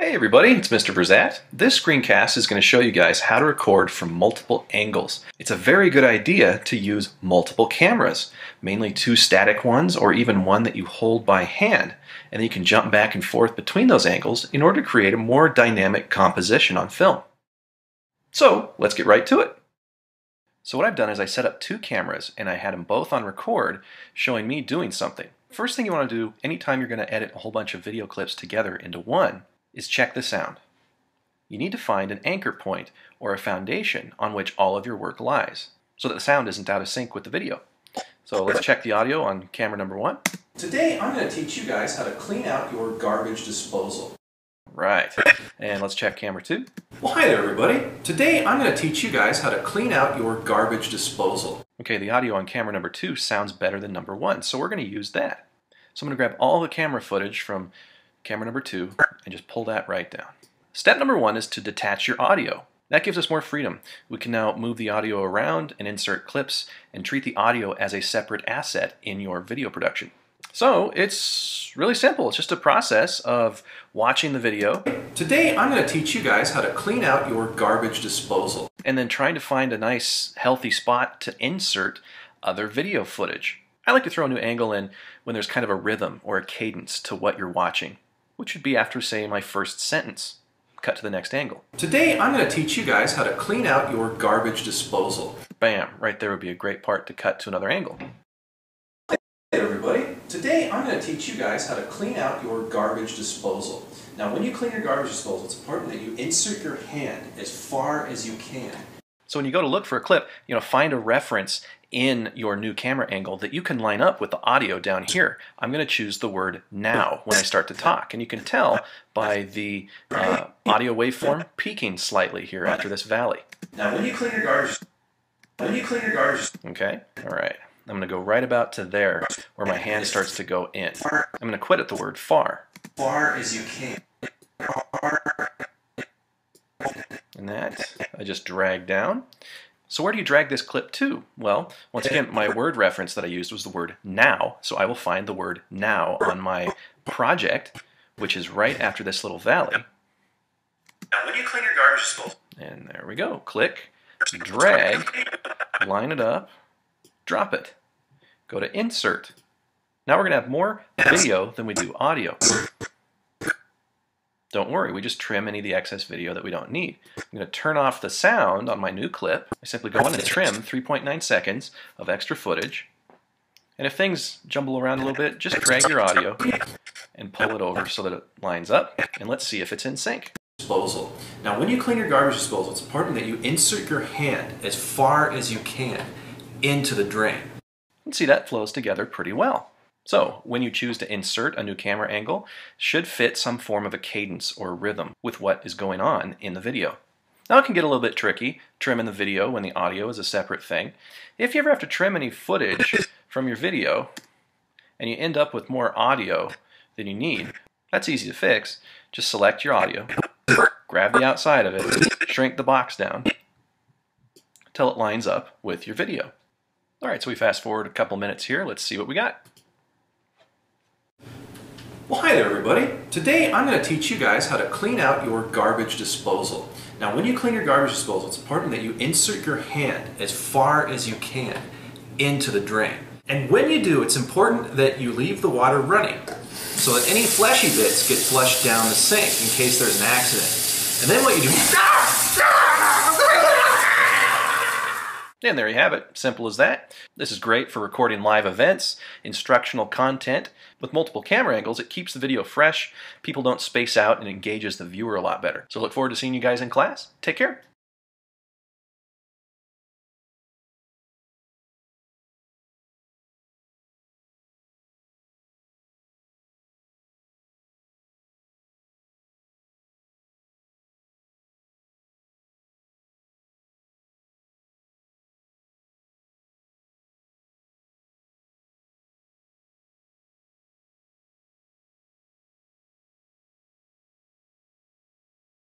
Hey everybody, it's Mr. Verzatt. This screencast is going to show you guys how to record from multiple angles. It's a very good idea to use multiple cameras, mainly two static ones or even one that you hold by hand, and then you can jump back and forth between those angles in order to create a more dynamic composition on film. So let's get right to it. So what I've done is I set up two cameras and I had them both on record showing me doing something. First thing you want to do anytime you're going to edit a whole bunch of video clips together into one is check the sound. You need to find an anchor point or a foundation on which all of your work lies so that the sound isn't out of sync with the video. So let's check the audio on camera number one. Today I'm going to teach you guys how to clean out your garbage disposal. Right. And let's check camera two. Well, hi there everybody. Today I'm going to teach you guys how to clean out your garbage disposal. Okay, the audio on camera number two sounds better than number one, so we're going to use that. So I'm going to grab all the camera footage from camera number two, and just pull that right down. Step number one is to detach your audio. That gives us more freedom. We can now move the audio around and insert clips and treat the audio as a separate asset in your video production. So it's really simple. It's just a process of watching the video. Today I'm going to teach you guys how to clean out your garbage disposal. And then trying to find a nice healthy spot to insert other video footage. I like to throw a new angle in when there's kind of a rhythm or a cadence to what you're watching which would be after, say, my first sentence. Cut to the next angle. Today, I'm going to teach you guys how to clean out your garbage disposal. Bam, right there would be a great part to cut to another angle. Hey everybody, today I'm going to teach you guys how to clean out your garbage disposal. Now when you clean your garbage disposal, it's important that you insert your hand as far as you can. So when you go to look for a clip, you know, find a reference in your new camera angle that you can line up with the audio down here. I'm going to choose the word now when I start to talk. And you can tell by the uh, audio waveform peaking slightly here after this valley. Now when you clean your garbage, when you clean your garbage. Okay, all right. I'm going to go right about to there where my hand starts to go in. I'm going to quit at the word far. Far as you can. And that I just drag down. So where do you drag this clip to? Well, once again, my word reference that I used was the word now. So I will find the word now on my project, which is right after this little valley. Now when you clean your garbage disposal. And there we go. Click, drag, line it up, drop it. Go to insert. Now we're going to have more video than we do audio. Don't worry, we just trim any of the excess video that we don't need. I'm going to turn off the sound on my new clip. I simply go in and trim 3.9 seconds of extra footage. And if things jumble around a little bit, just drag your audio and pull it over so that it lines up. And let's see if it's in sync. Disposal. Now when you clean your garbage disposal, it's important that you insert your hand as far as you can into the drain. And see that flows together pretty well. So, when you choose to insert a new camera angle, should fit some form of a cadence or rhythm with what is going on in the video. Now it can get a little bit tricky, trimming the video when the audio is a separate thing. If you ever have to trim any footage from your video, and you end up with more audio than you need, that's easy to fix. Just select your audio, grab the outside of it, shrink the box down, until it lines up with your video. Alright, so we fast forward a couple minutes here, let's see what we got. Well, hi there everybody. Today I'm going to teach you guys how to clean out your garbage disposal. Now when you clean your garbage disposal, it's important that you insert your hand as far as you can into the drain. And when you do, it's important that you leave the water running so that any fleshy bits get flushed down the sink in case there's an accident. And then what you do ah! Ah! And there you have it. Simple as that. This is great for recording live events, instructional content. With multiple camera angles, it keeps the video fresh, people don't space out, and engages the viewer a lot better. So look forward to seeing you guys in class. Take care.